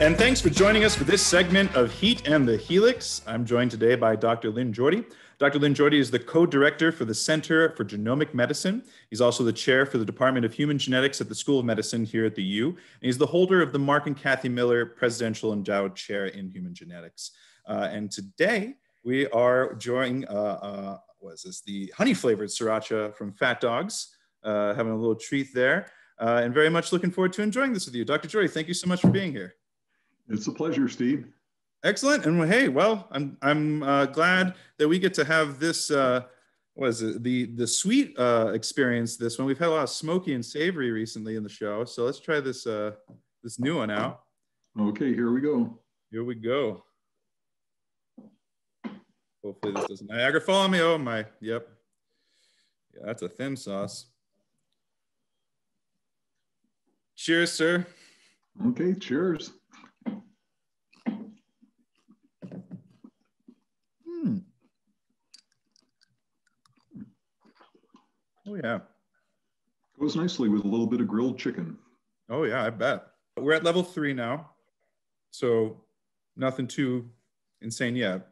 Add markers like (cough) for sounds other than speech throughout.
And thanks for joining us for this segment of Heat and the Helix. I'm joined today by Dr. Lynn Jorde. Dr. Lynn Jorde is the co-director for the Center for Genomic Medicine. He's also the chair for the Department of Human Genetics at the School of Medicine here at the U. And he's the holder of the Mark and Kathy Miller Presidential Endowed Chair in Human Genetics. Uh, and today we are enjoying, uh, uh, what is this, the honey flavored sriracha from Fat Dogs, uh, having a little treat there. Uh, and very much looking forward to enjoying this with you. Dr. Jorde, thank you so much for being here. It's a pleasure, Steve. Excellent. And hey, well, I'm I'm uh, glad that we get to have this. Uh, was it the the sweet uh, experience? This one we've had a lot of smoky and savory recently in the show. So let's try this uh, this new one out. Okay, here we go. Here we go. Hopefully this doesn't Niagara follow me. Oh my, yep. Yeah, that's a thin sauce. Cheers, sir. Okay, cheers. Oh yeah. Goes nicely with a little bit of grilled chicken. Oh yeah, I bet. We're at level three now, so nothing too insane yet.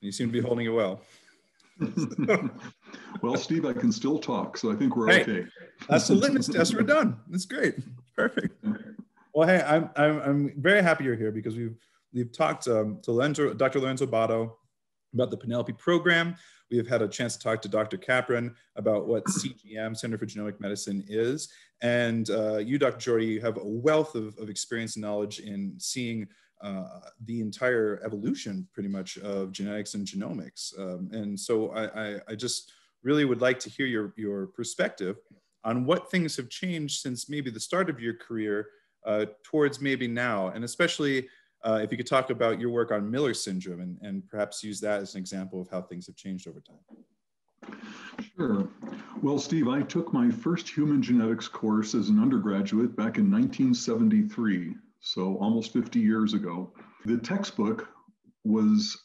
You seem to be holding it well. (laughs) well, Steve, I can still talk, so I think we're hey, okay. that's the litmus (laughs) test. We're done. That's great. Perfect. Well, hey, I'm, I'm, I'm very happy you're here because we've we've talked um, to Lorenzo, Dr. Lorenzo Botto about the Penelope program. We have had a chance to talk to Dr. Capron about what (clears throat) CGM, Center for Genomic Medicine, is. And uh, you, Dr. Jorde, you have a wealth of, of experience and knowledge in seeing uh, the entire evolution, pretty much, of genetics and genomics. Um, and so I, I, I, just really would like to hear your, your perspective on what things have changed since maybe the start of your career uh, towards maybe now, and especially uh, if you could talk about your work on Miller syndrome and, and perhaps use that as an example of how things have changed over time. Sure. Well, Steve, I took my first human genetics course as an undergraduate back in 1973, so almost 50 years ago. The textbook was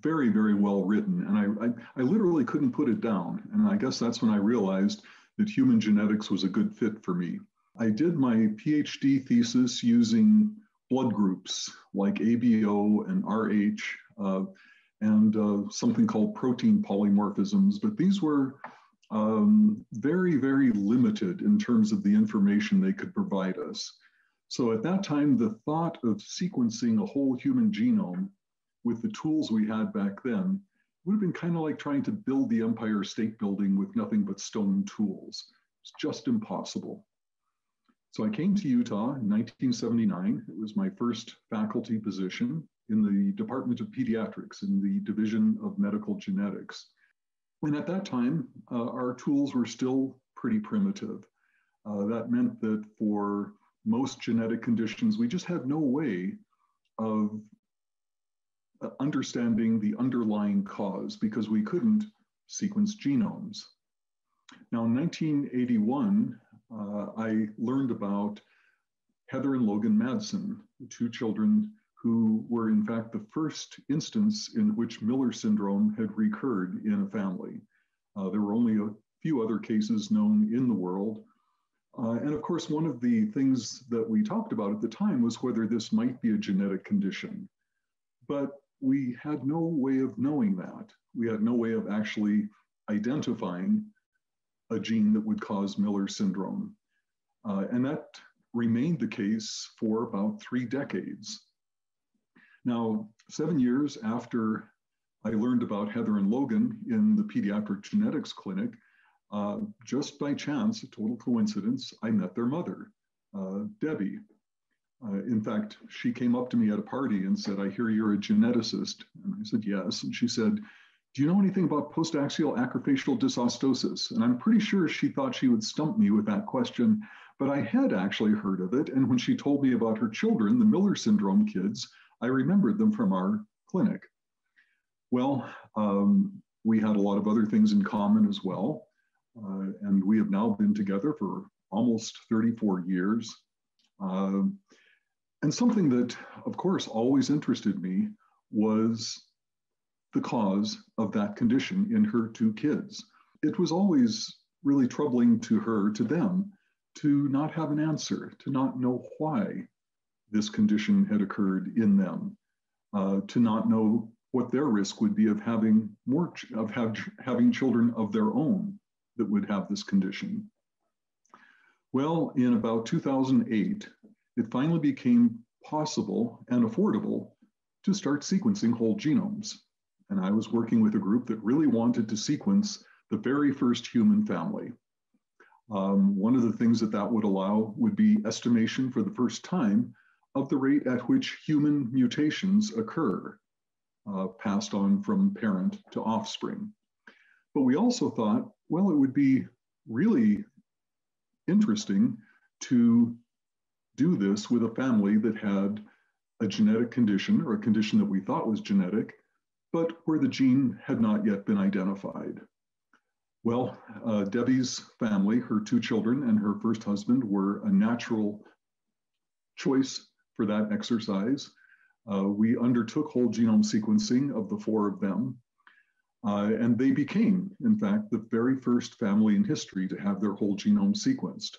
very, very well written, and I, I, I literally couldn't put it down. And I guess that's when I realized that human genetics was a good fit for me. I did my PhD thesis using blood groups like ABO and RH uh, and uh, something called protein polymorphisms, but these were um, very, very limited in terms of the information they could provide us. So at that time, the thought of sequencing a whole human genome with the tools we had back then would have been kind of like trying to build the Empire State Building with nothing but stone tools. It's just impossible. So I came to Utah in 1979. It was my first faculty position in the Department of Pediatrics in the Division of Medical Genetics. And at that time, uh, our tools were still pretty primitive. Uh, that meant that for most genetic conditions, we just had no way of uh, understanding the underlying cause because we couldn't sequence genomes. Now, in 1981, uh, I learned about Heather and Logan Madsen, two children who were in fact the first instance in which Miller syndrome had recurred in a family. Uh, there were only a few other cases known in the world. Uh, and of course, one of the things that we talked about at the time was whether this might be a genetic condition. But we had no way of knowing that. We had no way of actually identifying a gene that would cause Miller syndrome. Uh, and that remained the case for about three decades. Now, seven years after I learned about Heather and Logan in the pediatric genetics clinic, uh, just by chance, a total coincidence, I met their mother, uh, Debbie. Uh, in fact, she came up to me at a party and said, I hear you're a geneticist. And I said, yes. And she said, do you know anything about postaxial acrofacial dysostosis? And I'm pretty sure she thought she would stump me with that question, but I had actually heard of it. And when she told me about her children, the Miller syndrome kids, I remembered them from our clinic. Well, um, we had a lot of other things in common as well. Uh, and we have now been together for almost 34 years. Uh, and something that, of course, always interested me was the cause of that condition in her two kids. It was always really troubling to her, to them, to not have an answer, to not know why this condition had occurred in them, uh, to not know what their risk would be of having more of have, having children of their own that would have this condition. Well, in about 2008, it finally became possible and affordable to start sequencing whole genomes. And I was working with a group that really wanted to sequence the very first human family. Um, one of the things that that would allow would be estimation for the first time of the rate at which human mutations occur, uh, passed on from parent to offspring. But we also thought, well, it would be really interesting to do this with a family that had a genetic condition or a condition that we thought was genetic, but where the gene had not yet been identified. Well, uh, Debbie's family, her two children and her first husband, were a natural choice for that exercise. Uh, we undertook whole genome sequencing of the four of them, uh, and they became, in fact, the very first family in history to have their whole genome sequenced.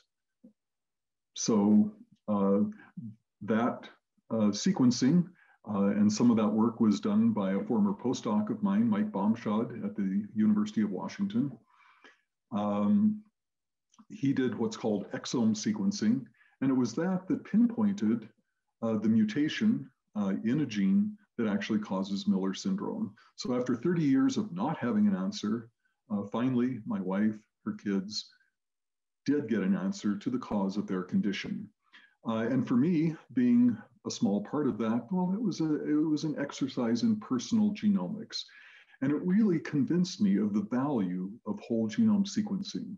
So uh, that uh, sequencing uh, and some of that work was done by a former postdoc of mine, Mike Bamshad at the University of Washington. Um, he did what's called exome sequencing, and it was that that pinpointed uh, the mutation uh, in a gene that actually causes Miller syndrome. So after 30 years of not having an answer, uh, finally, my wife, her kids, did get an answer to the cause of their condition. Uh, and for me, being a small part of that, well, it was a it was an exercise in personal genomics, and it really convinced me of the value of whole genome sequencing.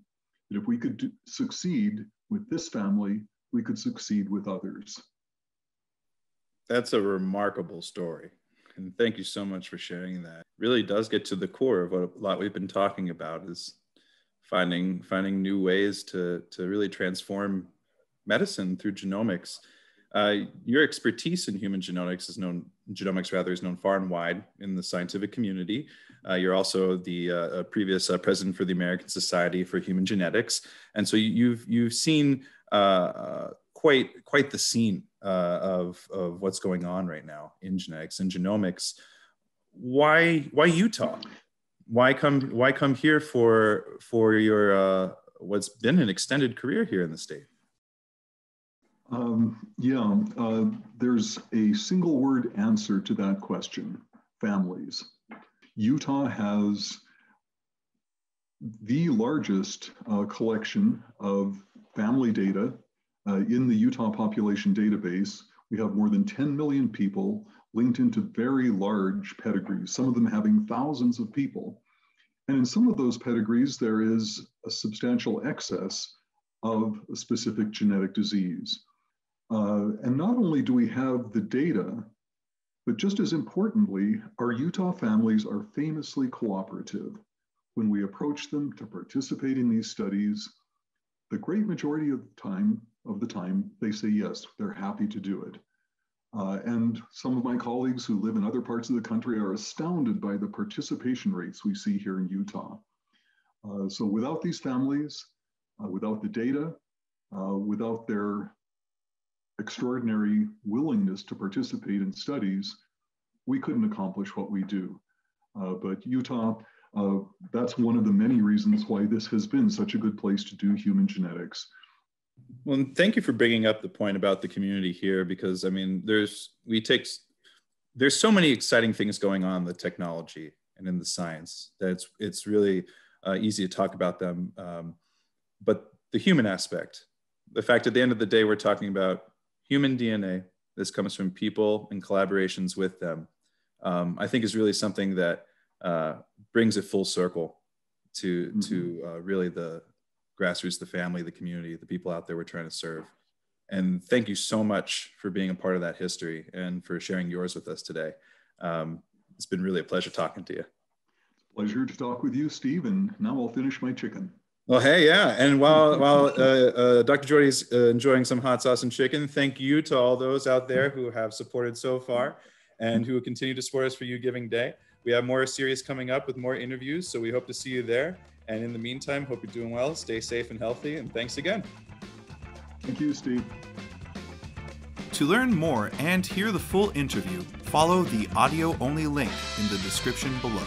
That if we could do, succeed with this family, we could succeed with others. That's a remarkable story. And thank you so much for sharing that. Really does get to the core of what a lot we've been talking about is finding finding new ways to to really transform medicine through genomics. Uh, your expertise in human genetics is known genomics rather is known far and wide in the scientific community. Uh, you're also the uh, previous uh, president for the American Society for Human Genetics, and so you've you've seen uh, quite quite the scene of of what's going on right now in genetics and genomics. Why why Utah? Why come why come here for for your what's been an extended career here in the state? Um, yeah, uh, there's a single word answer to that question: families. Utah has the largest uh, collection of family data uh, in the Utah population database, we have more than 10 million people linked into very large pedigrees, some of them having thousands of people. And in some of those pedigrees, there is a substantial excess of a specific genetic disease. Uh, and not only do we have the data, but just as importantly, our Utah families are famously cooperative. When we approach them to participate in these studies, the great majority of the time, of the time, they say yes, they're happy to do it. Uh, and some of my colleagues who live in other parts of the country are astounded by the participation rates we see here in Utah. Uh, so without these families, uh, without the data, uh, without their extraordinary willingness to participate in studies, we couldn't accomplish what we do. Uh, but Utah, uh, that's one of the many reasons why this has been such a good place to do human genetics. Well, thank you for bringing up the point about the community here, because I mean, there's we take there's so many exciting things going on in the technology and in the science that it's it's really uh, easy to talk about them. Um, but the human aspect, the fact at the end of the day, we're talking about human DNA. This comes from people and collaborations with them. Um, I think is really something that uh, brings it full circle to mm-hmm. to uh, really the grassroots, the family, the community, the people out there we're trying to serve. And thank you so much for being a part of that history and for sharing yours with us today. Um, it's been really a pleasure talking to you. Pleasure to talk with you, Steve. And now I'll finish my chicken. Well, hey, yeah. And while (laughs) while uh, uh, Dr. Jorde's uh, enjoying some hot sauce and chicken, thank you to all those out there who have supported so far and who will continue to support us for U Giving Day. We have more series coming up with more interviews, so we hope to see you there. And in the meantime, hope you're doing well, stay safe and healthy, and thanks again. Thank you, Steve. To learn more and hear the full interview, follow the audio only link in the description below.